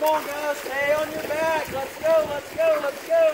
Come on, guys. Stay on your back. Let's go. Let's go. Let's go.